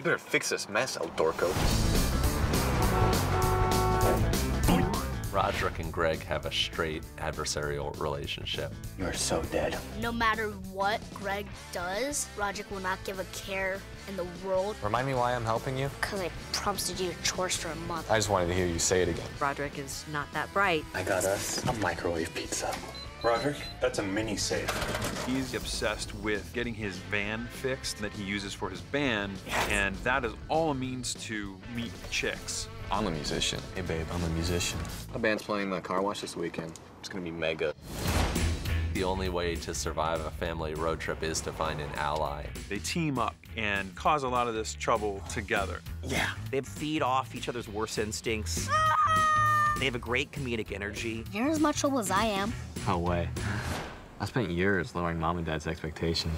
You better fix this mess, El Dorco. Rodrick and Greg have a straight adversarial relationship. You're so dead. No matter what Greg does, Rodrick will not give a care in the world Remind me why I'm helping you? because I promised to do your chores for a month. I just wanted to hear you say it again. Rodrick is not that bright. I got us a microwave pizza. Rodrick, that's a mini safe. He's obsessed with getting his van fixed that he uses for his band, and that is all a means to meet chicks. I'm a musician. Hey, babe, I'm a musician. My band's playing the car wash this weekend. It's gonna be mega. The only way to survive a family road trip is to find an ally. They team up and cause a lot of this trouble together. Yeah. They feed off each other's worst instincts. Ah! They have a great comedic energy. You're as much trouble as I am. No way. I spent years lowering mom and dad's expectations.